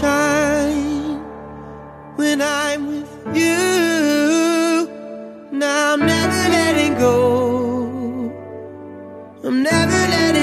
shine when I'm with you. Now I'm never letting go. I'm never letting